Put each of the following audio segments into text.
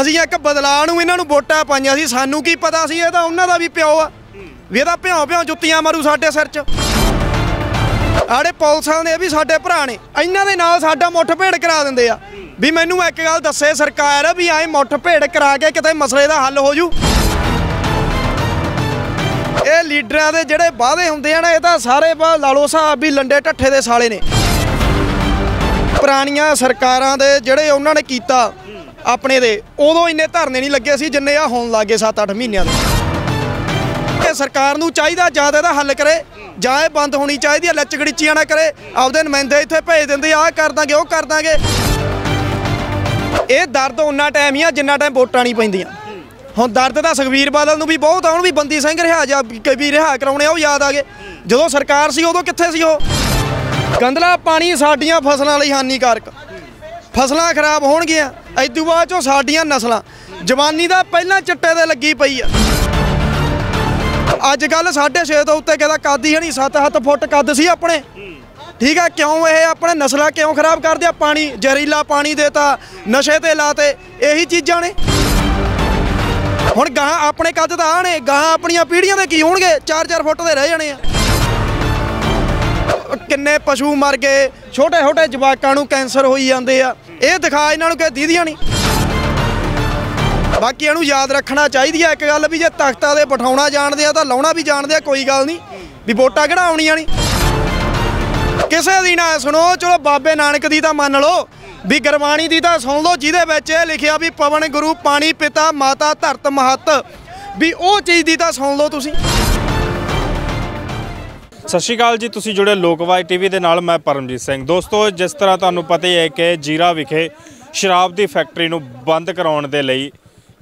ਅਸੀਂ ਇੱਕ ਬਦਲਾਅ ਨੂੰ ਇਹਨਾਂ ਨੂੰ ਵੋਟਾਂ ਪਾਈਆਂ ਸੀ, ਸਾਨੂੰ ਕੀ ਪਤਾ ਸੀ, ਇਹ ਤਾਂ ਉਹਨਾਂ ਦਾ ਵੀ ਪਿਓ ਆ। ਵੀ ਇਹਦਾ ਭਿਓ ਭਿਉਂ ਜੁੱਤੀਆਂ ਮਾਰੂ ਸਾਡੇ ਸਿਰ 'ਚ। ਆੜੇ ਪੁਲਿਸਾਂ ਦੇ ਵੀ ਸਾਡੇ ਭਰਾ ਨੇ, ਇਹਨਾਂ ਦੇ ਨਾਲ ਸਾਡਾ ਮੁੱਠ ਭੇੜ ਕਰਾ ਦਿੰਦੇ ਆ। ਵੀ ਮੈਨੂੰ ਇੱਕ ਗੱਲ ਦੱਸੇ ਸਰਕਾਰ, ਵੀ ਐ ਮੁੱਠ ਭੇੜ ਕਰਾ ਕੇ ਕਿਤੇ ਮਸਲੇ ਦਾ ਹੱਲ ਹੋ ਜੂ। ਇਹ ਲੀਡਰਾਂ ਦੇ ਜਿਹੜੇ ਵਾਅਦੇ ਹੁੰਦੇ ਆ ਨਾ, ਇਹ ਤਾਂ ਸਾਰੇ ਬਾ ਲਾਲੋ ਸਾਹਿਬ ਵੀ ਲੰਡੇ ਢੱਠੇ ਦੇ ਸਾਲੇ ਨੇ। ਪੁਰਾਣੀਆਂ ਸਰਕਾਰਾਂ ਦੇ ਜਿਹੜੇ ਉਹਨਾਂ ਨੇ ਕੀਤਾ ਆਪਣੇ ਦੇ। ਉਦੋਂ ਇੰਨੇ ਧਰਨੇ ਨਹੀਂ ਲੱਗੇ ਸੀ ਜਿੰਨੇ ਆ ਹੋਣ ਲੱਗੇ 7-8 ਮਹੀਨਿਆਂ ਦੇ। ਇਹ ਸਰਕਾਰ ਨੂੰ ਚਾਹੀਦਾ ਜਾਂ ਤਾਂ ਇਹਦਾ ਹੱਲ ਕਰੇ, ਜਾਂ ਇਹ ਬੰਦ ਹੋਣੀ ਚਾਹੀਦੀ ਹੈ ਲੱਚਗੜੀਚੀਆਂ ਨਾ ਕਰੇ। ਆਪਦੇ ਨੁਮਾਇੰਦੇ ਇੱਥੇ ਭੇਜ ਦਿੰਦੇ ਆਹ ਕਰ ਦਾਂਗੇ, ਉਹ ਕਰ ਦਾਂਗੇ। ਇਹ ਦਰਦ ਉਹਨਾਂ ਟਾਈਮ ਹੀ ਆ ਜਿੰਨਾ ਟਾਈਮ ਵੋਟਾਂ ਨਹੀਂ ਪੈਂਦੀਆਂ। ਹੁਣ ਦਰਦ ਤਾਂ ਸੁਖਵੀਰ ਬਾਦਲ ਨੂੰ ਵੀ ਬਹੁਤ ਆਉਣ ਵੀ ਬੰਦੀ ਸਿੰਘ ਰਿਹਾ ਜਾਂ ਵੀ ਰਿਹਾ ਕਰਾਉਣੇ ਆ, ਉਹ ਯਾਦ ਆ ਗਏ। ਜਦੋਂ ਸਰਕਾਰ ਸੀ ਉਦੋਂ ਕਿੱਥੇ ਸੀ ਉਹ? ਗੰਦਲਾ ਪਾਣੀ ਸਾਡੀਆਂ ਫਸਲਾਂ ਲਈ ਹਾਨੀਕਾਰਕ। ਫਸਲਾਂ ਖਰਾਬ ਹੋਣਗੀਆਂ। ਐਦੂ ਬਾਅਦ ਚੋਂ ਸਾਡੀਆਂ ਨਸਲਾਂ। ਜਵਾਨੀ ਦਾ ਪਹਿਲਾਂ ਚਿੱਟੇ ਦੇ ਲੱਗੀ ਪਈ ਆ। ਅੱਜ ਕੱਲ 6.5 ਤੋਂ ਉੱਤੇ ਕਿਹਦਾ ਕੱਦ ਹੀ ਨਹੀਂ 7-7 ਫੁੱਟ ਕੱਦ ਸੀ ਆਪਣੇ। ਠੀਕ ਹੈ ਕਿਉਂ ਇਹ ਆਪਣੇ ਨਸਲਾਂ ਕਿਉਂ ਖਰਾਬ ਕਰਦੇ ਆ? ਪਾਣੀ, ਜ਼ਹਿਰੀਲਾ ਪਾਣੀ ਦੇਤਾ ਨਸ਼ੇ ਤੇ ਲਾਤੇ, ਇਹੀ ਚੀਜ਼ਾਂ ਨੇ। ਹੁਣ ਗਾਂ ਆਪਣੇ ਕੱਦ ਤਾਂ ਆ ਨੇ ਗਾਂ ਆਪਣੀਆਂ ਪੀੜ੍ਹੀਆਂ ਦੇ ਕੀ ਹੋਣਗੇ? 4-4 ਫੁੱਟ ਦੇ ਰਹਿ ਜਾਣੇ ਆ। ਕਿੰਨੇ ਪਸ਼ੂ ਮਰ ਗਏ? ਛੋਟੇ ਛੋਟੇ ਜਵਾਕਾਂ ਨੂੰ ਕੈਂਸਰ ਹੋਈ ਜਾਂਦੇ ਆ। ਇਹ ਦਿਖਾ ਇਹਨਾਂ ਨੂੰ ਕਿ ਦੀਦੀਆਂ ਨਹੀਂ। ਬਾਕੀ ਇਹਨੂੰ ਯਾਦ ਰੱਖਣਾ ਚਾਹੀਦੀ ਆ। ਇੱਕ ਗੱਲ ਵੀ ਜੇ ਤਖਤਾਂ ਦੇ ਬਿਠਾਉਣਾ ਜਾਣਦੇ ਆ ਤਾਂ ਲਾਉਣਾ ਵੀ ਜਾਣਦੇ ਆ, ਕੋਈ ਗੱਲ ਨਹੀਂ। ਵੀ ਵੋਟਾਂ ਕਿਹੜਾ ਆਉਣੀਆਂ ਨਹੀਂ ਕਿਸੇ ਦੀ ਨਾ ਸੁਣੋ। ਚਲੋ ਬਾਬੇ ਨਾਨਕ ਦੀ ਤਾਂ ਮੰਨ ਲਓ। ਵੀ ਗੁਰਬਾਣੀ ਦੀ ਤਾਂ ਸੁਣ ਲਓ, ਜਿਹਦੇ ਵਿੱਚ ਇਹ ਲਿਖਿਆ ਵੀ ਪਵਨ ਗੁਰੂ, ਪਾਣੀ ਪਿਤਾ, ਮਾਤਾ ਧਰਤ ਮਹਤ। ਵੀ ਉਹ ਚੀਜ਼ ਦੀ ਤਾਂ ਸੁਣ ਲਓ ਤੁਸੀਂ। ਸਤਿ ਸ਼੍ਰੀ ਅਕਾਲ ਜੀ, ਤੁਸੀਂ ਜੁੜੇ ਲੋਕਵਾਈ ਟੀਵੀ ਦੇ ਨਾਲ, ਮੈਂ ਪਰਮਜੀਤ ਸਿੰਘ। ਦੋਸਤੋ, ਜਿਸ ਤਰ੍ਹਾਂ ਤੁਹਾਨੂੰ ਪਤਾ ਹੀ ਹੈ ਕਿ ਜੀਰਾ ਵਿਖੇ ਸ਼ਰਾਬ ਦੀ ਫੈਕਟਰੀ ਨੂੰ ਬੰਦ ਕਰਾਉਣ ਦੇ ਲਈ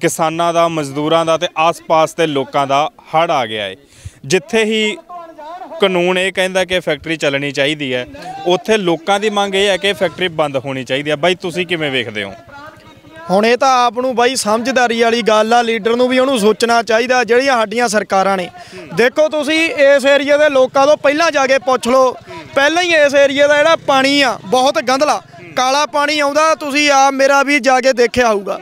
ਕਿਸਾਨਾਂ ਦਾ, ਮਜ਼ਦੂਰਾਂ ਦਾ ਤੇ ਆਸ-ਪਾਸ ਦੇ ਲੋਕਾਂ ਦਾ ਹੜ ਆ ਗਿਆ ਹੈ। ਜਿੱਥੇ ਹੀ ਕਾਨੂੰਨ ਇਹ ਕਹਿੰਦਾ ਕਿ ਫੈਕਟਰੀ ਚੱਲਣੀ ਚਾਹੀਦੀ ਹੈ, ਉੱਥੇ ਲੋਕਾਂ ਦੀ ਮੰਗ ਇਹ ਹੈ ਕਿ ਫੈਕਟਰੀ ਬੰਦ ਹੋਣੀ ਚਾਹੀਦੀ ਹੈ। ਬਾਈ, ਤੁਸੀਂ ਕਿਵੇਂ ਵੇਖਦੇ ਹੋ? ਹੁਣ ਇਹ ਤਾਂ ਆਪ ਨੂੰ ਬਾਈ ਸਮਝਦਾਰੀ ਵਾਲੀ ਗੱਲ ਆ, ਲੀਡਰ ਨੂੰ ਵੀ ਉਹਨੂੰ ਸੋਚਣਾ ਚਾਹੀਦਾ, ਜਿਹੜੀਆਂ ਸਾਡੀਆਂ ਸਰਕਾਰਾਂ ਨੇ। ਦੇਖੋ ਤੁਸੀਂ ਇਸ ਏਰੀਆ ਦੇ ਲੋਕਾਂ ਤੋਂ ਪਹਿਲਾਂ ਜਾ ਕੇ ਪੁੱਛ ਲਓ। ਪਹਿਲਾਂ ਹੀ ਇਸ ਏਰੀਆ ਦਾ ਜਿਹੜਾ ਪਾਣੀ ਆ, ਬਹੁਤ ਗੰਧਲਾ। ਕਾਲਾ ਪਾਣੀ ਆਉਂਦਾ, ਤੁਸੀਂ ਆ ਮੇਰਾ ਵੀ ਜਾ ਕੇ ਦੇਖਿਆ ਹੋਊਗਾ।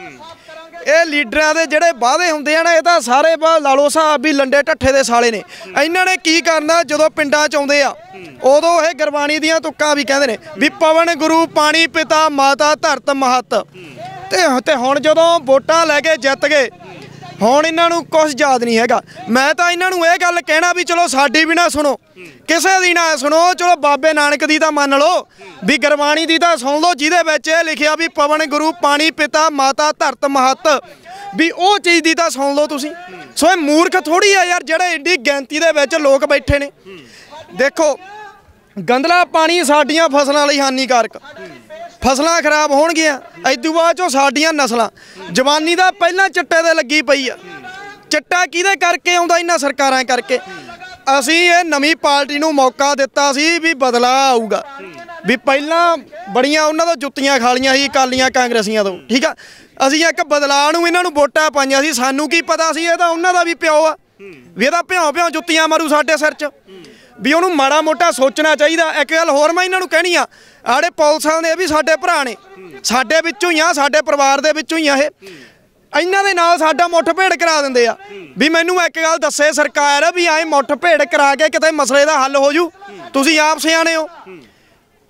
ਇਹ ਲੀਡਰਾਂ ਦੇ ਜਿਹੜੇ ਵਾਅਦੇ ਹੁੰਦੇ ਆ ਨਾ, ਇਹ ਤਾਂ ਸਾਰੇ ਬਾ ਲਾਲੋ ਸਾਹਿਬ ਵੀ ਲੰਡੇ ਢੱਠੇ ਦੇ ਸਾਲੇ ਨੇ। ਇਹਨਾਂ ਨੇ ਕੀ ਕਰਨਾ ਜਦੋਂ ਪਿੰਡਾਂ ਚ ਆਉਂਦੇ ਆ? ਉਦੋਂ ਇਹ ਗੁਰਬਾਣੀ ਦੀਆਂ ਤੁੱਕਾਂ ਵੀ ਕਹਿੰਦੇ ਨੇ ਵੀ ਪਵਨ ਗੁਰੂ, ਪਾਣੀ ਪਿਤਾ, ਮਾਤਾ ਧਰਤ ਮਹਤ। ਤੇ ਤੇ ਹੁਣ ਜਦੋਂ ਵੋਟਾਂ ਲੈ ਕੇ ਜਿੱਤ ਗਏ, ਹੁਣ ਇਹਨਾਂ ਨੂੰ ਕੁਝ ਯਾਦ ਨਹੀਂ ਹੈਗਾ। ਮੈਂ ਤਾਂ ਇਹਨਾਂ ਨੂੰ ਇਹ ਗੱਲ ਕਹਿਣਾ ਵੀ ਚਲੋ ਸਾਡੀ ਵੀ ਨਾ ਸੁਣੋ। ਕਿਸੇ ਦੀ ਨਾ ਸੁਣੋ, ਚਲੋ ਬਾਬੇ ਨਾਨਕ ਦੀ ਤਾਂ ਮੰਨ ਲਓ, ਵੀ ਗੁਰਬਾਣੀ ਦੀ ਤਾਂ ਸੁਣ ਲਓ, ਜਿਹਦੇ ਵਿੱਚ ਇਹ ਲਿਖਿਆ ਵੀ ਪਵਨ ਗੁਰੂ, ਪਾਣੀ ਪਿਤਾ, ਮਾਤਾ ਧਰਤ ਮਹਤ। ਵੀ ਉਹ ਚੀਜ਼ ਦੀ ਤਾਂ ਸੁਣ ਲਓ ਤੁਸੀਂ। ਸੋ ਇਹ ਮੂਰਖ ਥੋੜੀ ਆ ਯਾਰ, ਜਿਹੜੇ ਏਡੀ ਗਿਣਤੀ ਦੇ ਵਿੱਚ ਲੋਕ ਬੈਠੇ ਨੇ। ਦੇਖੋ ਗੰਦਲਾ ਪਾਣੀ ਸਾਡੀਆਂ ਫਸਲਾਂ ਲਈ ਹਾਨੀਕਾਰਕ। ਫਸਲਾਂ ਖਰਾਬ ਹੋਣਗੀਆਂ। ਐਦੂ ਬਾਅਦ ਚੋਂ ਸਾਡੀਆਂ ਨਸਲਾਂ। ਜਵਾਨੀ ਦਾ ਪਹਿਲਾਂ ਚਿੱਟੇ ਦੇ ਲੱਗੀ ਪਈ ਆ। ਚਿੱਟਾ ਕਿਹਦੇ ਕਰਕੇ ਆਉਂਦਾ ਇਹਨਾਂ ਸਰਕਾਰਾਂ ਕਰਕੇ? ਅਸੀਂ ਇਹ ਨਵੀਂ ਪਾਰਟੀ ਨੂੰ ਮੌਕਾ ਦਿੱਤਾ ਸੀ ਵੀ ਬਦਲਾ ਆਊਗਾ। ਵੀ ਪਹਿਲਾਂ ਬੜੀਆਂ ਉਹਨਾਂ ਤੋਂ ਜੁੱਤੀਆਂ ਖਾਲੀਆਂ ਸੀ ਕਾਲੀਆਂ ਕਾਂਗਰਸੀਆਂ ਤੋਂ, ਠੀਕ ਆ? ਅਸੀਂ ਇੱਕ ਬਦਲਾਅ ਨੂੰ ਇਹਨਾਂ ਨੂੰ ਵੋਟਾਂ ਪਾਈਆਂ ਸੀ। ਸਾਨੂੰ ਕੀ ਪਤਾ ਸੀ, ਇਹ ਤਾਂ ਉਹਨਾਂ ਦਾ ਵੀ ਪਿਓ ਆ। ਵੀ ਇਹਦਾ ਭਿਉਂ ਭਿਉਂ ਜੁੱਤੀਆਂ ਮਾਰੂ ਸਾਡੇ ਸਿਰ 'ਚ। ਵੀ ਉਹਨੂੰ ਮਾੜਾ ਮੋਟਾ ਸੋਚਣਾ ਚਾਹੀਦਾ। ਇੱਕ ਗੱਲ ਹੋਰ ਮੈਂ ਇਹਨਾਂ ਨੂੰ ਕਹਿਣੀ ਆ, ਆੜੇ ਪੁਲਿਸਾਂ ਦੇ ਵੀ ਸਾਡੇ ਭਰਾ ਨੇ। ਸਾਡੇ ਵਿੱਚੋਂ ਹੀ ਆ, ਸਾਡੇ ਪਰਿਵਾਰ ਦੇ ਵਿੱਚੋਂ ਹੀ ਆ ਇਹ। ਇਹਨਾਂ ਦੇ ਨਾਲ ਸਾਡਾ ਮੁੱਠ ਭੇੜ ਕਰਾ ਦਿੰਦੇ ਆ। ਵੀ ਮੈਨੂੰ ਇੱਕ ਗੱਲ ਦੱਸੇ ਸਰਕਾਰ, ਵੀ ਐ ਮੁੱਠ ਭੇੜ ਕਰਾ ਕੇ ਕਿਤੇ ਮਸਲੇ ਦਾ ਹੱਲ ਹੋ ਜੂ ਤੁਸੀਂ ਆਪ ਸਿਆਣੇ ਹੋ।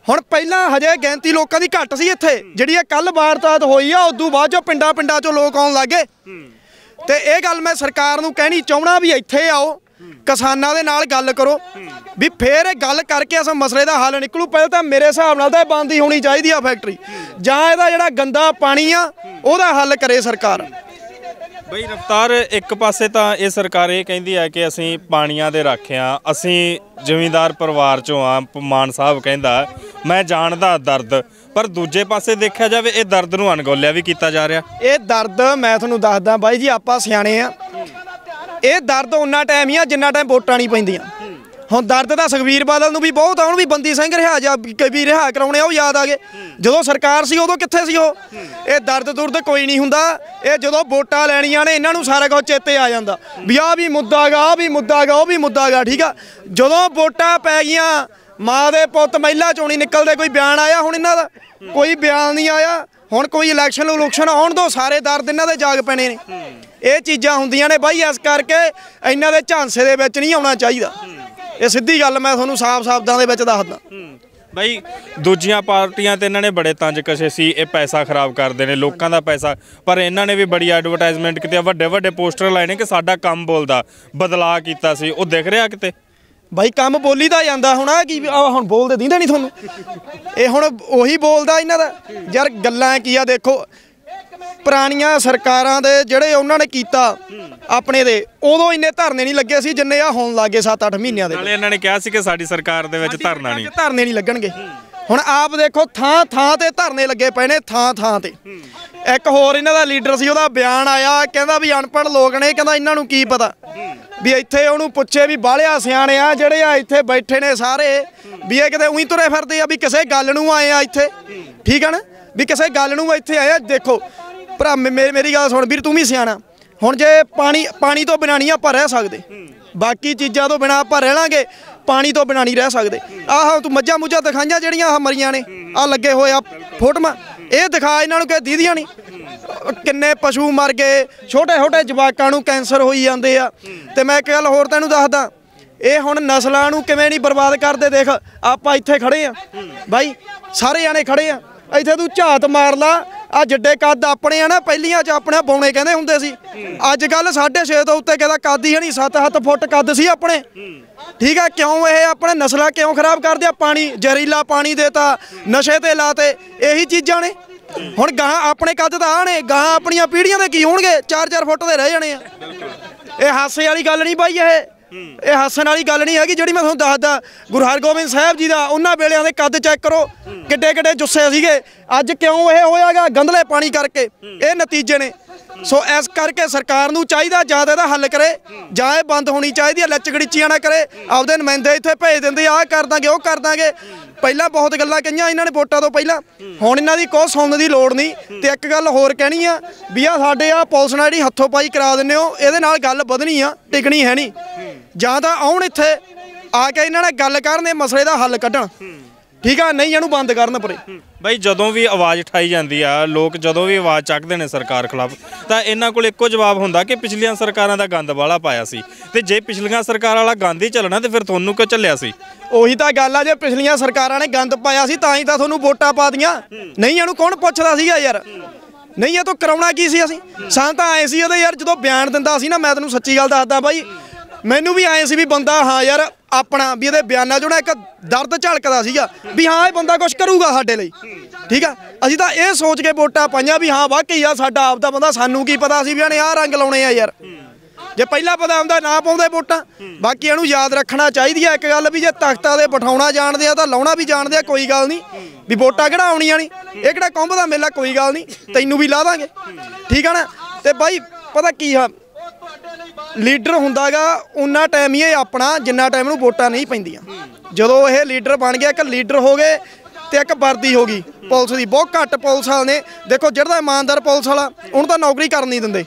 ਹੁਣ ਪਹਿਲਾਂ ਹਜੇ ਗਿਣਤੀ ਲੋਕਾਂ ਦੀ ਘੱਟ ਸੀ ਇੱਥੇ। ਜਿਹੜੀ ਇਹ ਕੱਲ ਵਾਰਦਾਤ ਹੋਈ ਆ, ਉਦੋਂ ਬਾਅਦ ਜੋ ਪਿੰਡਾਂ ਪਿੰਡਾਂ ਚੋਂ ਲੋਕ ਆਉਣ ਲੱਗੇ ਤੇ ਇਹ ਗੱਲ ਮੈਂ ਸਰਕਾਰ ਨੂੰ ਕਹਿਣੀ ਚਾਹਣਾ ਵੀ ਇੱਥੇ ਆਓ। ਕਿਸਾਨਾਂ ਦੇ ਨਾਲ ਗੱਲ ਕਰੋ ਵੀ ਫੇਰ ਇਹ ਗੱਲ ਕਰਕੇ ਇਸ ਮਸਲੇ ਦਾ ਹੱਲ ਨਿਕਲੂ। ਪਹਿਲਾਂ ਤਾਂ ਮੇਰੇ ਹਿਸਾਬ ਨਾਲ ਤਾਂ ਇਹ ਬੰਦ ਹੀ ਹੋਣੀ ਚਾਹੀਦੀ ਆ ਫੈਕਟਰੀ। ਜਾਂ ਇਹਦਾ ਜਿਹੜਾ ਗੰਦਾ ਪਾਣੀ ਆ ਉਹਦਾ ਹੱਲ ਕਰੇ ਸਰਕਾਰ। ਬਈ ਰਫਤਾਰ ਇੱਕ ਪਾਸੇ ਤਾਂ ਇਹ ਸਰਕਾਰ ਇਹ ਕਹਿੰਦੀ ਹੈ ਕਿ ਅਸੀਂ ਪਾਣੀਆਂ ਦੇ ਰਾਖਿਆਂ ਅਸੀਂ ਜ਼ਮੀਂਦਾਰ ਪਰਿਵਾਰ ਚੋਂ ਆ ਮਾਨ ਸਾਹਿਬ ਕਹਿੰਦਾ ਮੈਂ ਜਾਣਦਾ ਦਰਦ ਪਰ ਦੂਜੇ ਪਾਸੇ ਦੇਖਿਆ ਜਾਵੇ ਇਹ ਦਰਦ ਨੂੰ ਅਣਗੌਲਿਆ ਵੀ ਕੀਤਾ ਜਾ ਰਿਹਾ। ਇਹ ਦਰਦ ਮੈਂ ਤੁਹਾਨੂੰ ਦੱਸਦਾ ਬਾਈ ਜੀ ਆਪਾਂ ਸਿਆਣੇ ਆ। ਇਹ ਦਰਦ ਉਹਨਾਂ ਟਾਈਮ ਹੀ ਆ, ਜਿੰਨਾ ਟਾਈਮ ਵੋਟਾਂ ਨਹੀਂ ਪੈਂਦੀਆਂ। ਹੁਣ ਦਰਦ ਤਾਂ ਸੁਖਵੀਰ ਬਾਦਲ ਨੂੰ ਵੀ ਬਹੁਤ ਆਉਣ ਵੀ ਬੰਦੀ ਸਿੰਘ ਰਿਹਾ ਜਾਂ ਵੀ ਰਿਹਾ ਕਰਾਉਣੇ ਆ, ਉਹ ਯਾਦ ਆ ਗਏ। ਜਦੋਂ ਸਰਕਾਰ ਸੀ, ਉਦੋਂ ਕਿੱਥੇ ਸੀ ਉਹ? ਇਹ ਦਰਦ ਦੁਰਦ ਕੋਈ ਨਹੀਂ ਹੁੰਦਾ। ਇਹ ਜਦੋਂ ਵੋਟਾਂ ਲੈਣੀਆਂ ਨੇ, ਇਹਨਾਂ ਨੂੰ ਸਾਰਾ ਕੁਝ ਚੇਤੇ ਆ ਜਾਂਦਾ। ਵੀ ਆ ਵੀ ਮੁੱਦਾ ਗਾ ਆ ਵੀ ਮੁੱਦਾ ਗਾ ਉਹ ਵੀ ਮੁੱਦਾ ਗਾ ਠੀਕ ਆ? ਜਦੋਂ ਵੋਟਾਂ ਪੈ ਗਈਆਂ, ਮਾਂ ਦੇ ਪੁੱਤ ਮਹਿਲਾ ਚੋਂ ਨਹੀਂ ਨਿਕਲਦੇ, ਕੋਈ ਬਿਆਨ ਆਇਆ ਹੁਣ ਇਹਨਾਂ ਦਾ? ਕੋਈ ਬਿਆਨ ਨਹੀਂ ਆਇਆ। ਹੁਣ ਕੋਈ ਇਲੈਕਸ਼ਨ ਇਲੈਕਸ਼ਨ ਆਉਣ ਦੋ, ਸਾਰੇ ਦਰਦ ਇਹਨਾਂ ਦੇ ਜਾਗ ਪੈਣੇ ਨੇ। ਇਹ ਚੀਜ਼ਾਂ ਹੁੰਦੀਆਂ ਨੇ ਬਾਈ, ਇਸ ਕਰਕੇ ਇਹਨਾਂ ਦੇ ਝਾਂਸੇ ਦੇ ਵਿੱਚ ਨਹੀਂ ਆਉਣਾ ਚਾਹੀਦਾ। ਇਹ ਸਿੱਧੀ ਗੱਲ ਮੈਂ ਤੁਹਾਨੂੰ ਸਾਫ਼ ਸ਼ਬਦਾਂ ਦੇ ਵਿੱਚ ਦੱਸਦਾ। ਬਈ, ਦੂਜੀਆਂ ਪਾਰਟੀਆਂ ਤੇ ਇਹਨਾਂ ਨੇ ਬੜੇ ਤੰਜ ਕਸੇ ਸੀ, ਇਹ ਪੈਸਾ ਖਰਾਬ ਕਰਦੇ ਨੇ, ਲੋਕਾਂ ਦਾ ਪੈਸਾ। ਪਰ ਇਹਨਾਂ ਨੇ ਵੀ ਬੜੀ ਐਡਵਰਟਾਈਜ਼ਮੈਂਟ ਕੀਤੀ ਵੱਡੇ ਵੱਡੇ ਪੋਸਟਰ ਲਾਏ ਨੇ ਕਿ ਸਾਡਾ ਕੰਮ ਬੋਲਦਾ, ਬਦਲਾਅ ਕੀਤਾ ਸੀ। ਉਹ ਦਿਖ ਰਿਹਾ ਕਿਤੇ? ਬਾਈ ਕੰਮ ਬੋਲੀ ਦਾ ਜਾਂਦਾ ਹੁਣ ਆ ਕੀ ਆਹ ਹੁਣ ਬੋਲਦੇ ਦਿੰਦੇ ਨਹੀਂ ਤੁਹਾਨੂੰ। ਇਹ ਹੁਣ ਉਹੀ ਬੋਲਦਾ ਇਹਨਾਂ ਦਾ। ਯਾਰ ਗੱਲਾਂ ਕੀ ਆ ਦੇਖੋ। ਪੁਰਾਣੀਆਂ ਸਰਕਾਰਾਂ ਦੇ ਜਿਹੜੇ ਉਹਨਾਂ ਨੇ ਕੀਤਾ ਆਪਣੇ ਦੇ ਉਦੋਂ ਇੰਨੇ ਧਰਨੇ ਨਹੀਂ ਲੱਗੇ ਸੀ ਜਿੰਨੇ ਆ ਹੋਣ ਲੱਗੇ 7-8 ਮਹੀਨਿਆਂ ਦੇ। ਨਾਲੇ ਇਹਨਾਂ ਨੇ ਕਿਹਾ ਸੀ ਕਿ ਸਾਡੀ ਸਰਕਾਰ ਦੇ ਵਿੱਚ ਧਰਨਾ ਨਹੀਂ ਧਰਨੇ ਨਹੀਂ ਲੱਗਣਗੇ। ਹੁਣ ਆਪ ਦੇਖੋ ਥਾਂ ਥਾਂ ਤੇ ਧਰਨੇ ਲੱਗੇ ਪਏ ਨੇ ਥਾਂ ਥਾਂ ਤੇ। ਇੱਕ ਹੋਰ ਇਹਨਾਂ ਦਾ ਲੀਡਰ ਸੀ, ਉਹਦਾ ਬਿਆਨ ਆਇਆ, ਕਹਿੰਦਾ ਵੀ ਅਨਪੜ੍ਹ ਲੋਕ ਨੇ, ਕਹਿੰਦਾ ਇਹਨਾਂ ਨੂੰ ਕੀ ਪਤਾ ਵੀ ਇੱਥੇ ਉਹਨੂੰ ਪੁੱਛੇ ਵੀ ਬਾਹਲਿਆ ਸਿਆਣੇ ਆ, ਜਿਹੜੇ ਆ ਇੱਥੇ ਬੈਠੇ ਨੇ ਸਾਰੇ, ਵੀ ਇਹ ਕਿਤੇ ਉਹੀ ਤੁਰੇ ਫਿਰਦੇ ਆ, ਵੀ ਕਿਸੇ ਗੱਲ ਨੂੰ ਆਏ ਆ ਇੱਥੇ। ਠੀਕ ਹੈ ਨਾ? ਵੀ ਕਿਸੇ ਗੱਲ ਨੂੰ ਇੱਥੇ ਆਏ ਆ, ਦੇਖੋ, ਭਰਾ, ਮੇ- ਮੇਰੀ ਗੱਲ ਸੁਣ, ਵੀਰ ਤੂੰ ਵੀ ਸਿਆਣਾ। ਹੁਣ ਜੇ ਪਾਣੀ ਪਾਣੀ ਤੋਂ ਬਿਨਾਂ ਨਹੀਂ ਆਪਾਂ ਰਹਿ ਸਕਦੇ, ਬਾਕੀ ਚੀਜ਼ਾਂ ਤੋਂ ਬਿਨਾਂ ਆਪਾਂ ਰਹਿ ਲਾਂਗੇ, ਪਾਣੀ ਤੋਂ ਬਿਨਾਂ ਨਹੀਂ ਰਹਿ ਸਕਦੇ। ਆਹ ਤੂੰ ਮੱਝਾਂ ਮੁੱਝਾਂ ਦਿਖਾਈਆਂ ਜਿਹੜੀਆਂ ਆਹ ਮਰੀਆਂ ਨੇ ਆ ਲੱਗੇ ਹੋਏ ਆ ਫੋਟੋਆਂ। ਇਹ ਦਿਖਾ ਇਹਨਾਂ ਨੂੰ ਕਿ ਦੀਦੀਆਂ ਨਹੀਂ। ਕਿੰਨੇ ਪਸ਼ੂ ਮਰ ਗਏ। ਛੋਟੇ ਛੋਟੇ ਜਵਾਕਾਂ ਨੂੰ ਕੈਂਸਰ ਹੋਈ ਜਾਂਦੇ ਆ। ਤੇ ਮੈਂ ਇੱਕ ਗੱਲ ਹੋਰ ਤੈਨੂੰ ਦੱਸਦਾ। ਇਹ ਹੁਣ ਨਸਲਾਂ ਨੂੰ ਕਿਵੇਂ ਨਹੀਂ ਬਰਬਾਦ ਕਰਦੇ ਦੇਖ। ਆਪਾਂ ਇੱਥੇ ਖੜੇ ਆ। ਬਾਈ, ਸਾਰੇ ਜਾਣੇ ਖੜੇ ਆ। ਇੱਥੇ ਤੂੰ ਝਾਤ ਮਾਰ ਲਾ। ਆ ਜਿੱਡੇ ਕੱਦ ਆਪਣੇ ਆ ਨਾ, ਪਹਿਲੀਆਂ ਚ ਆਪਣੇ ਬੌਣੇ ਕਹਿੰਦੇ ਹੁੰਦੇ ਸੀ। ਅੱਜ ਕੱਲ 6.5 ਤੋਂ ਉੱਤੇ ਕਹਿੰਦਾ ਕੱਦ ਹੀ ਨਹੀਂ 7-7 ਫੁੱਟ ਕੱਦ ਸੀ ਆਪਣੇ। ਠੀਕ ਆ, ਕਿਉਂ ਇਹ ਆਪਣੇ ਨਸਲਾਂ ਕਿਉਂ ਖਰਾਬ ਕਰਦੇ ਆ? ਪਾਣੀ, ਜ਼ਹਿਰੀਲਾ ਪਾਣੀ ਦੇਤਾ ਨਸ਼ੇ ਤੇ ਲਾਤੇ, ਇਹੀ ਚੀਜ਼ਾਂ ਨੇ। ਹੁਣ ਗਾਂ ਆਪਣੇ ਕੱਦ ਤਾਂ ਆ ਨੇ ਗਾਂ ਆਪਣੀਆਂ ਪੀੜ੍ਹੀਆਂ ਦੇ ਕੀ ਹੋਣਗੇ? 4-4 ਫੁੱਟ ਦੇ ਰਹਿ ਜਾਣੇ ਆ। ਇਹ ਹਾਸੇ ਵਾਲੀ ਗੱਲ ਨਹੀਂ ਬਾਈ ਇਹ। ਇਹ ਹਾਸਣ ਵਾਲੀ ਗੱਲ ਨਹੀਂ ਹੈਗੀ ਜਿਹੜੀ ਮੈਂ ਤੁਹਾਨੂੰ ਦੱਸਦਾ। ਗੁਰੂ ਹਰਗੋਬਿੰਦ ਸਾਹਿਬ ਜੀ ਦਾ, ਉਹਨਾਂ ਵੇਲਿਆਂ ਦੇ ਕੱਦ ਚੈੱਕ ਕਰੋ ਕਿੱਡੇ ਕਿੱਡੇ ਜੁੱਸੇ ਸੀਗੇ। ਅੱਜ ਕਿਉਂ ਇਹ ਹੋਇਆਗਾ? ਗੰਧਲੇ ਪਾਣੀ ਕਰਕੇ। ਇਹ ਨਤੀਜੇ ਨੇ। ਸੋ ਇਸ ਕਰਕੇ ਸਰਕਾਰ ਨੂੰ ਚਾਹੀਦਾ ਜਾਂ ਤਾਂ ਇਹਦਾ ਹੱਲ ਕਰੇ, ਜਾਂ ਇਹ ਬੰਦ ਹੋਣੀ ਚਾਹੀਦੀ ਹੈ ਲੱਚਗੜੀਚੀਆਂ ਨਾ ਕਰੇ, ਆਪਦੇ ਨੁਮਾਇੰਦੇ ਇੱਥੇ ਭੇਜ ਦਿੰਦੇ ਆਹ ਕਰ ਦਾਂਗੇ, ਉਹ ਕਰ ਦਾਂਗੇ। ਪਹਿਲਾਂ ਬਹੁਤ ਗੱਲਾਂ ਕਹੀਆਂ ਇਹਨਾਂ ਨੇ ਵੋਟਾਂ ਤੋਂ ਪਹਿਲਾਂ। ਹੁਣ ਇਹਨਾਂ ਦੀ ਕੋਈ ਸੁਣਨ ਦੀ ਲੋੜ ਨਹੀਂ। ਤੇ ਇੱਕ ਗੱਲ ਹੋਰ ਕਹਿਣੀ ਆ, ਵੀ ਆ ਸਾਡੇ ਆ ਪੁਲਿਸ ਨਾਲ ਜਿਹੜੀ ਹੱਥੋਂ ਪਾਈ ਕਰਾ ਦਿੰਦੇ ਹੋ, ਇਹਦੇ ਨਾਲ ਗੱਲ ਵਧਣੀ ਆ, ਟਿਕਣੀ ਹੈ ਨਹੀਂ। ਜਾਂ ਤਾਂ ਆਉਣ ਇੱਥੇ, ਆ ਕੇ ਇਹਨਾਂ ਨਾਲ ਗੱਲ ਕਰਨ, ਇਹ ਮਸਲੇ ਦਾ ਹੱਲ ਕੱਢਣ। ਠੀਕ ਆ ਨਹੀਂ ਇਹਨੂੰ ਬੰਦ ਕਰਨ ਪਰੇ। ਬਈ ਜਦੋਂ ਵੀ ਆਵਾਜ਼ ਉਠਾਈ ਜਾਂਦੀ ਆ ਲੋਕ ਜਦੋਂ ਵੀ ਆਵਾਜ਼ ਚੱਕਦੇ ਨੇ ਸਰਕਾਰ ਖਿਲਾਫ ਤਾਂ ਇਹਨਾਂ ਕੋਲ ਇੱਕੋ ਜਵਾਬ ਹੁੰਦਾ ਕਿ ਪਿਛਲੀਆਂ ਸਰਕਾਰਾਂ ਦਾ ਗੰਦ ਵਾਲਾ ਪਾਇਆ ਸੀ। ਤੇ ਜੇ ਪਿਛਲੀਆਂ ਸਰਕਾਰ ਵਾਲਾ ਗੰਦ ਹੀ ਚੱਲਣਾ ਤੇ ਫਿਰ ਤੁਹਾਨੂੰ ਕਿਉਂ ਚੱਲਿਆ ਸੀ? ਉਹੀ ਤਾਂ ਗੱਲ ਆ ਜੇ ਪਿਛਲੀਆਂ ਸਰਕਾਰਾਂ ਨੇ ਗੰਦ ਪਾਇਆ ਸੀ ਤਾਂ ਹੀ ਤਾਂ ਤੁਹਾਨੂੰ ਵੋਟਾਂ ਪਾ ਦੀਆਂ ਨਹੀਂ ਇਹਨੂੰ ਕੌਣ ਪੁੱਛਦਾ ਸੀਗਾ ਯਾਰ? ਨਹੀਂ ਇਹ ਤੋਂ ਕਰਾਉਣਾ ਕੀ ਸੀ ਅਸੀਂ? ਸਾਂ ਤਾਂ ਆਏ ਸੀ ਉਹਦੇ ਯਾਰ ਜਦੋਂ ਬਿਆਨ ਦਿੰਦਾ ਸੀ ਨਾ ਮੈਂ ਤੈਨੂੰ ਸੱਚੀ ਗੱਲ ਦੱਸਦਾ ਬਾਈ ਮੈਨੂੰ ਵੀ ਆਏ ਸੀ ਵੀ ਬੰਦਾ ਹਾਂ ਯਾਰ ਆਪਣਾ ਵੀ ਇਹਦੇ ਬਿਆਨਾਂ ਚੋਂ ਨਾ ਇੱਕ ਦਰਦ ਝਲਕਦਾ ਸੀਗਾ ਵੀ ਹਾਂ ਇਹ ਬੰਦਾ ਕੁਝ ਕਰੂਗਾ ਸਾਡੇ ਲਈ। ਠੀਕ ਆ? ਅਸੀਂ ਤਾਂ ਇਹ ਸੋਚ ਕੇ ਵੋਟਾਂ ਪਾਈਆਂ ਵੀ ਹਾਂ, ਵਾਕਈ ਆ ਸਾਡਾ ਆਪਦਾ ਬੰਦਾ, ਸਾਨੂੰ ਕੀ ਪਤਾ ਸੀ ਵੀ ਇਹਨੇ ਆਹ ਰੰਗ ਲਾਉਣੇ ਆ ਯਾਰ। ਜੇ ਪਹਿਲਾਂ ਪਤਾ ਹੁੰਦਾ ਨਾ ਪਾਉਂਦੇ ਵੋਟਾਂ। ਬਾਕੀ ਇਹਨੂੰ ਯਾਦ ਰੱਖਣਾ ਚਾਹੀਦੀ ਹੈ ਇੱਕ ਗੱਲ ਵੀ ਜੇ ਤਖਤਾਂ ਦੇ ਬਿਠਾਉਣਾ ਜਾਣਦੇ ਆ ਤਾਂ ਲਾਉਣਾ ਵੀ ਜਾਣਦੇ ਆ, ਕੋਈ ਗੱਲ ਨਹੀਂ। ਵੀ ਵੋਟਾਂ ਕਿਹੜਾ ਆਉਣੀਆਂ ਨਹੀਂ? ਇਹ ਕਿਹੜਾ ਕੁੰਭ ਦਾ ਮੇਲਾ, ਕੋਈ ਗੱਲ ਨਹੀਂ। ਤੈਨੂੰ ਵੀ ਲਾ ਦਾਂਗੇ। ਠੀਕ ਆ ਨਾ? ਤੇ ਬਾਈ, ਪਤਾ ਕੀ ਆ? ਲੀਡਰ ਹੁੰਦਾਗਾ ਉਨਾ ਟਾਈਮ ਹੀ ਇਹ ਆਪਣਾ ਜਿੰਨਾ ਟਾਈਮ ਨੂੰ ਵੋਟਾਂ ਨਹੀਂ ਪੈਂਦੀਆਂ। ਜਦੋਂ ਇਹ ਲੀਡਰ ਬਣ ਗਿਆ ਇੱਕ ਲੀਡਰ ਹੋ ਗਏ ਤੇ ਇੱਕ ਵਰਦੀ ਹੋ ਗਈ ਪੁਲਿਸ ਦੀ। ਬਹੁਤ ਘੱਟ ਪੁਲਿਸ ਵਾਲੇ ਨੇ। ਦੇਖੋ ਜਿਹੜਾ ਇਮਾਨਦਾਰ ਪੁਲਿਸ ਵਾਲਾ ਉਹਨੂੰ ਤਾਂ ਨੌਕਰੀ ਕਰਨ ਨਹੀਂ ਦਿੰਦੇ।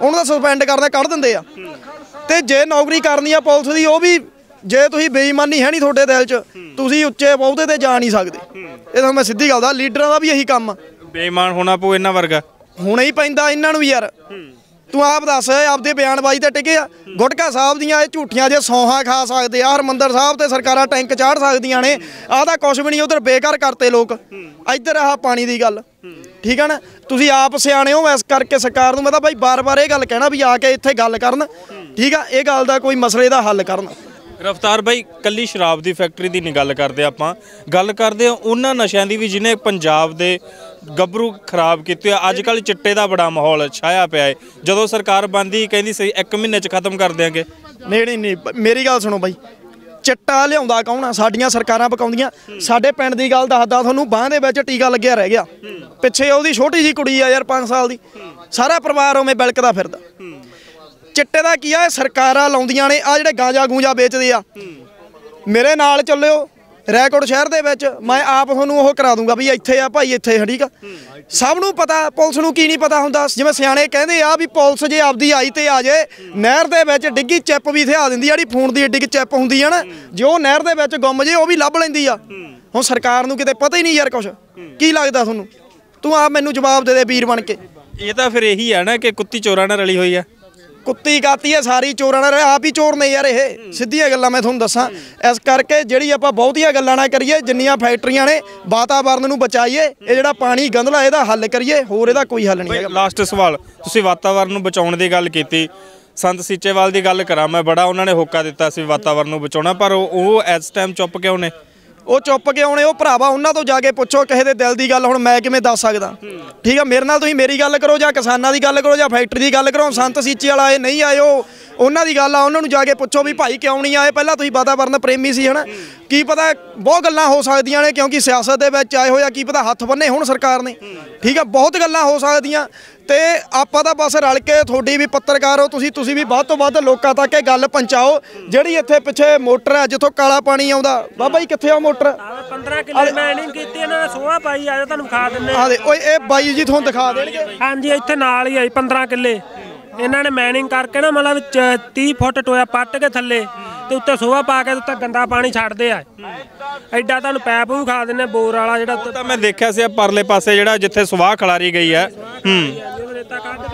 ਉਹਨੂੰ ਤਾਂ ਸਸਪੈਂਡ ਕਰਦੇ ਕੱਢ ਦਿੰਦੇ ਆ। ਤੇ ਜੇ ਨੌਕਰੀ ਕਰਨੀ ਆ ਪੁਲਿਸ ਦੀ ਉਹ ਵੀ ਜੇ ਤੁਸੀਂ ਬੇਈਮਾਨੀ ਹੈ ਨਹੀਂ ਤੁਹਾਡੇ ਦਿਲ 'ਚ ਤੁਸੀਂ ਉੱਚੇ ਬਹੁਤੇ ਤੇ ਜਾ ਨਹੀਂ ਸਕਦੇ। ਇਹ ਤਾਂ ਮੈਂ ਸਿੱਧੀ ਗੱਲ ਦਾ ਲੀਡਰਾਂ ਦਾ ਵੀ ਇਹੀ ਕੰਮ ਆ। ਬੇਈਮਾਨ ਹੋਣਾ ਪਊ ਇਹਨਾਂ ਵਰਗਾ। ਹੁਣੇ ਹੀ ਪੈਂਦਾ ਇਹਨਾਂ ਨੂੰ ਵੀ ਯਾਰ। ਤੂੰ ਆਪ ਦੱਸ, ਆਪਦੇ ਬਿਆਨਬਾਜ਼ੀ ਤੇ ਟਿਕੇ ਆ? ਗੁਟਕਾ ਸਾਹਿਬ ਦੀਆਂ ਇਹ ਝੂਠੀਆਂ ਜੇ ਸੌਹਾਂ ਖਾ ਸਕਦੇ ਆ, ਹਰਮੰਦਰ ਸਾਹਿਬ ਤੇ ਸਰਕਾਰਾਂ ਟੈਂਕ ਚਾੜ ਸਕਦੀਆਂ ਨੇ, ਆਹ ਤਾਂ ਕੁਛ ਵੀ ਨਹੀਂ, ਉਧਰ ਬੇਕਾਰ ਕਰਤੇ ਲੋਕ। ਇੱਧਰ ਆਹ ਪਾਣੀ ਦੀ ਗੱਲ। ਠੀਕ ਹੈ ਨਾ? ਤੁਸੀਂ ਆਪ ਸਿਆਣੇ ਹੋ, ਇਸ ਕਰਕੇ ਸਰਕਾਰ ਨੂੰ ਮੈਂ ਤਾਂ ਬਾਈ ਬਾਰ-ਬਾਰ ਇਹ ਗੱਲ ਕਹਿਣਾ ਵੀ ਆ ਕੇ ਇੱਥੇ ਗੱਲ ਕਰਨ। ਠੀਕ ਆ? ਇਹ ਗੱਲ ਦਾ ਕੋਈ ਮਸਲੇ ਦਾ ਹੱਲ ਕਰਨ। ਰਫਤਾਰ ਬਾਈ, ਕੱਲੀ ਸ਼ਰਾਬ ਦੀ ਫੈਕਟਰੀ ਦੀ ਨਹੀਂ ਗੱਲ ਕਰਦੇ ਆਪਾਂ। ਗੱਲ ਕਰਦੇ ਆ ਉਹਨਾਂ ਨਸ਼ਿਆਂ ਦੀ ਵੀ ਜਿਹਨੇ ਪੰਜਾਬ ਦੇ ਗੱਭਰੂ ਖਰਾਬ ਕੀਤੇ ਆ। ਅੱਜ ਕੱਲ ਚਿੱਟੇ ਦਾ ਬੜਾ ਮਾਹੌਲ ਛਾਇਆ ਪਿਆ ਹੈ ਜਦੋਂ ਸਰਕਾਰ ਬੰਦੀ ਕਹਿੰਦੀ ਸੀ, ਇੱਕ ਮਹੀਨੇ ਚ ਖਤਮ ਕਰ ਦਿਆਂਗੇ। ਨਹੀਂ ਨਹੀਂ ਨਹੀਂ, ਬ- ਮੇਰੀ ਗੱਲ ਸੁਣੋ ਬਾਈ। ਚਿੱਟਾ ਲਿਆਉਂਦਾ ਕੌਣ ਆ? ਸਾਡੀਆਂ ਸਰਕਾਰਾਂ ਪਕਾਉਂਦੀਆਂ। ਸਾਡੇ ਪਿੰਡ ਦੀ ਗੱਲ ਦੱਸਦਾ, ਤੁਹਾਨੂੰ ਬਾਹ ਦੇ ਵਿੱਚ ਟੀਕਾ ਲੱਗਿਆ ਰਹਿ ਗਿਆ। ਪਿੱਛੇ ਉਹਦੀ ਛੋਟੀ ਜੀ ਕੁੜੀ ਆ ਯਾਰ 5 ਸਾਲ ਦੀ। ਸਾਰਾ ਪਰਿਵਾਰ ਉਵੇਂ ਬਿਲਕਦਾ ਫਿਰਦਾ। ਚਿੱਟੇ ਦਾ ਕੀ ਆ? ਸਰਕਾਰਾਂ ਲਾਉਂਦੀਆਂ ਨੇ। ਆ ਜਿਹੜੇ ਗਾਂਜਾ ਗੂੰਜਾ ਵੇਚਦੇ ਆ। ਮੇਰੇ ਨਾਲ ਚੱਲਿਓ। ਰੈਕੋਰਡ ਸ਼ਹਿਰ ਦੇ ਵਿੱਚ ਮੈਂ ਆਪ ਤੁਹਾਨੂੰ ਉਹ ਕਰਾ ਦੂੰਗਾ ਵੀ ਇੱਥੇ ਆ ਭਾਈ ਇੱਥੇ ਆ, ਠੀਕ ਆ। ਸਭ ਨੂੰ ਪਤਾ ਪੁਲਿਸ ਨੂੰ ਕੀ ਨਹੀਂ ਪਤਾ ਹੁੰਦਾ। ਜਿਵੇਂ ਸਿਆਣੇ ਕਹਿੰਦੇ ਆ ਵੀ ਪੁਲਿਸ ਜੇ ਆਪਦੀ ਆਈ ਤੇ ਆ ਜੇ ਨਹਿਰ ਦੇ ਵਿੱਚ ਡਿੱਗੀ ਚਿੱਪ ਵੀ ਥਿਆ ਦਿੰਦੀ ਆ ਜਿਹੜੀ ਫੋਨ ਦੀ ਏਡੀ ਚਿੱਪ ਹੁੰਦੀ ਆ ਨਾ ਜੇ ਉਹ ਨਹਿਰ ਦੇ ਵਿੱਚ ਗੁੰਮ ਜੇ ਉਹ ਵੀ ਲੱਭ ਲੈਂਦੀ ਆ। ਹੁਣ ਸਰਕਾਰ ਨੂੰ ਕਿਤੇ ਪਤਾ ਹੀ ਨਹੀਂ ਯਾਰ ਕੁਛ। ਕੀ ਲੱਗਦਾ ਤੁਹਾਨੂੰ? ਤੂੰ ਆਪ ਮੈਨੂੰ ਜਵਾਬ ਦੇ ਦੇ ਵੀਰ ਬਣ ਕੇ। ਇਹ ਤਾਂ ਫਿਰ ਇਹੀ ਹੈ ਨਾ ਕਿ ਕੁੱਤੀ ਚੋਰਾਂ ਨਾਲ ਰਲੀ ਹੋਈ ਹੈ ਕੁੱਤੀ ਕਾਤੀ ਹੈ ਸਾਰੀ ਚੋਰਾਂ ਨਾਲ ਆਪ ਹੀ ਚੋਰ ਨੇ ਯਾਰ ਇਹ। ਸਿੱਧੀਆਂ ਗੱਲਾਂ ਮੈਂ ਤੁਹਾਨੂੰ ਦੱਸਾਂ। ਇਸ ਕਰਕੇ ਜਿਹੜੀ ਆਪਾਂ ਬਹੁਤੀਆਂ ਗੱਲਾਂ ਨਾ ਕਰੀਏ ਜਿੰਨੀਆਂ ਫੈਕਟਰੀਆਂ ਨੇ ਵਾਤਾਵਰਨ ਨੂੰ ਬਚਾਈਏ ਇਹ ਜਿਹੜਾ ਪਾਣੀ ਗੰਧਲਾ ਇਹਦਾ ਹੱਲ ਕਰੀਏ ਹੋਰ ਇਹਦਾ ਕੋਈ ਹੱਲ ਨਹੀਂ ਹੈਗਾ। ਲਾਸਟ ਸਵਾਲ ਤੁਸੀਂ ਵਾਤਾਵਰਨ ਨੂੰ ਬਚਾਉਣ ਦੀ ਗੱਲ ਕੀਤੀ। ਸੰਤ ਸੀਚੇਵਾਲ ਦੀ ਗੱਲ ਕਰਾਂ ਮੈਂ ਬੜਾ ਉਹਨਾਂ ਨੇ ਹੋਕਾ ਦਿੱਤਾ ਸੀ ਵਾਤਾਵਰਨ ਨੂੰ ਬਚਾਉਣਾ ਪਰ ਉਹ ਉਹ ਇਸ ਟਾਈਮ ਚੁੱਪ ਕਿਉਂ ਨੇ? ਉਹ ਚੁੱਪ ਕੇ ਆਉਣੇ, ਉਹ ਭਰਾਵਾ, ਉਹਨਾਂ ਤੋਂ ਜਾ ਕੇ ਪੁੱਛੋ, ਕਿਸੇ ਦੇ ਦਿਲ ਦੀ ਗੱਲ ਹੁਣ ਮੈਂ ਕਿਵੇਂ ਦੱਸ ਸਕਦਾ? ਠੀਕ ਆ, ਮੇਰੇ ਨਾਲ ਤੁਸੀਂ ਮੇਰੀ ਗੱਲ ਕਰੋ ਜਾਂ ਕਿਸਾਨਾਂ ਦੀ ਗੱਲ ਕਰੋ ਜਾਂ ਫੈਕਟਰੀ ਦੀ ਗੱਲ ਕਰੋ, ਸੰਤ ਸੀਚੇ ਵਾਲਾ ਆਏ ਨਹੀਂ ਆਏ ਉਹ ਉਹਨਾਂ ਦੀ ਗੱਲ ਆ, ਉਹਨਾਂ ਨੂੰ ਜਾ ਕੇ ਪੁੱਛੋ ਵੀ ਭਾਈ ਕਿਉਂ ਨਹੀਂ ਆਏ? ਪਹਿਲਾਂ ਤੁਸੀਂ ਵਾਤਾਵਰਨ ਪ੍ਰੇਮੀ ਸੀ, ਹਨਾ? ਕੀ ਪਤਾ ਬਹੁਤ ਗੱਲਾਂ ਹੋ ਸਕਦੀਆਂ ਨੇ ਕਿਉਂਕਿ ਸਿਆਸਤ ਦੇ ਵਿੱਚ ਆਏ ਹੋਇਆ ਕੀ ਪਤਾ ਹੱਥ ਬੰਨੇ ਹੁਣ ਸਰਕਾਰ ਨੇ। ਠੀਕ ਆ, ਬਹੁਤ ਗੱਲਾਂ ਹੋ ਸਕਦੀਆਂ। ਤੇ ਆਪਾਂ ਤਾਂ ਬਸ ਰਲ ਕੇ ਤੁਹਾਡੀ ਵੀ ਪੱਤਰਕਾਰ ਹੋ ਤੁਸੀਂ ਤੁਸੀਂ ਵੀ ਵੱਧ ਤੋਂ ਵੱਧ ਲੋਕਾਂ ਤੱਕ ਇਹ ਗੱਲ ਪਹੁੰਚਾਓ। ਜਿਹੜੀ ਇੱਥੇ ਪਿੱਛੇ ਮੋਟਰ ਹੈ ਜਿੱਥੋਂ ਕਾਲਾ ਪਾਣੀ ਆਉਂਦਾ ਬਾਬਾ ਜੀ ਕਿੱਥੇ ਆ ਮੋਟਰ? 15 ਕਿੱਲੇ ਮੈਨਿੰਗ ਕੀਤੀ ਇਹਨਾਂ ਨੇ ਸੋਹਾ ਪਾਈ ਆਜੋ ਤੁਹਾਨੂੰ ਖਾ ਦਿੰਨੇ ਆ ਦੇ ਓਏ ਇਹ ਬਾਈ ਜੀ ਤੁਹਾਨੂੰ ਦਿਖਾ ਦੇਣਗੇ। ਹਾਂਜੀ ਇੱਥੇ ਨਾਲ ਹੀ ਆਈ 15 ਕਿੱਲੇ। ਇਹਨਾਂ ਨੇ ਮੈਨਿੰਗ ਕਰਕੇ ਨਾ ਮਤਲਬ ਵਿੱਚ 30 ਫੁੱਟ ਟੋਇਆ ਪੱਟ ਕੇ ਥੱਲੇ। ਤੇ ਉੱਤੇ ਸੋਹਾ ਪਾ ਕੇ ਤੇ ਉੱਤੇ ਗੰਦਾ ਪਾਣੀ ਛੱਡਦੇ ਆ। ਐਡਾ ਤੁਹਾਨੂੰ ਪੈਪ ਵੀ ਖਾ ਦਿੰਨੇ ਬੋਰ ਵਾਲਾ ਜਿਹੜਾ ਤਾਂ ਮੈਂ ਦੇਖਿਆ ਸੀ ਪਰਲੇ ਪਾਸੇ ਜਿਹੜਾ ਜਿੱਥੇ ਸਵਾਹ ਖਲਾਰੀ ਗਈ ਹੈ ਹੂੰ।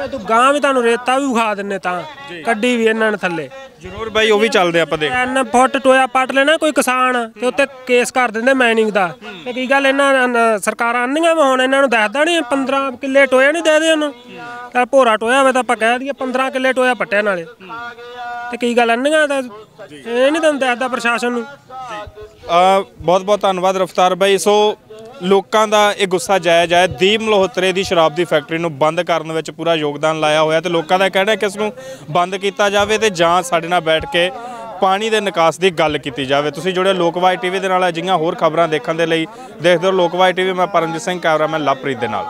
ਕੇ ਤੂੰ ਗਾਂ ਵੀ ਤੁਹਾਨੂੰ ਰੇਤਾ ਵੀ ਖਾ ਦਿੰਨੇ ਤਾਂ। ਕੱਢੀ ਵੀ ਇਹਨਾਂ ਨੇ ਥੱਲੇ। ਜ਼ਰੂਰ ਬਾਈ ਉਹ ਵੀ ਚੱਲਦੇ ਆਪਾਂ ਦੇਖ। ਤਿੰਨ ਫੁੱਟ ਟੋਇਆ ਪੱਟ ਲੈਣਾ ਕੋਈ ਕਿਸਾਨ ਤੇ ਉੱਤੇ ਕੇਸ ਕਰ ਦਿੰਦੇ ਮਾਈਨਿੰਗ ਦਾ। ਤੇ ਕੀ ਗੱਲ ਇਹਨਾਂ ਸਰਕਾਰਾਂ ਆਂਦੀਆਂ ਵਾ ਹੁਣ ਇਹਨਾਂ ਨੂੰ ਦੱਸਦਾ ਨਹੀਂ 15 ਕਿੱਲੇ ਟੋਇਆ ਨਹੀਂ ਦੇ ਦੇ ਉਹਨੂੰ। ਤਾਂ ਭੋਰਾ ਟੋਇਆ ਹੋਵੇ ਤਾਂ ਆਪਾਂ ਕਹਿ ਦਈਏ 15 ਕਿੱਲੇ ਟੋਇਆ ਪੱਟਿਆ ਨਾਲੇ। ਤੇ ਕੀ ਗੱਲ ਆਂਦੀਆਂ ਤਾਂ ਇਹ ਨਹੀਂ ਤੁਹਾਨੂੰ ਦੱਸਦਾ ਪ੍ਰਸ਼ਾਸਨ ਨੂੰ। ਬਹੁਤ ਬਹੁਤ ਧੰਨਵਾਦ ਰਫਤਾਰ ਬਾਈ। ਸੋ ਲੋਕਾਂ ਦਾ ਇਹ ਗੁੱਸਾ ਜਾਇਜ਼ ਹੈ ਦੀਪ ਮਲਹੋਤਰੇ ਦੀ ਸ਼ਰਾਬ ਦੀ ਫੈਕਟਰੀ ਨੂੰ ਬੰਦ ਕਰਨ ਵਿੱਚ ਪੂਰਾ ਯੋਗਦਾਨ ਲਾਇਆ ਹੋਇਆ ਤੇ ਲੋਕਾਂ ਦਾ ਕਹਿਣਾ ਹੈ ਕਿ ਇਸ ਨੂੰ ਬੰਦ ਕੀਤਾ ਜਾਵੇ ਤੇ ਜਾਂ ਸਾਡੇ ਨਾਲ ਬੈਠ ਕੇ ਪਾਣੀ ਦੇ ਨਿਕਾਸ ਦੀ ਗੱਲ ਕੀਤੀ ਜਾਵੇ। ਤੁਸੀਂ ਜੁੜੇ ਲੋਕਵਾਈ ਟੀਵੀ ਦੇ ਨਾਲ ਅਜਿਹੀਆਂ ਹੋਰ ਖਬਰਾਂ ਦੇਖਣ ਦੇ ਲਈ, ਦੇਖਦੇ ਰਹੋ ਲੋਕਵਾਈ ਟੀਵੀ, ਮੈਂ ਪਰਮਜੀਤ ਸਿੰਘ ਕੈਮਰਾਮੈਨ ਲਵਪ੍ਰੀਤ ਦੇ ਨਾਲ।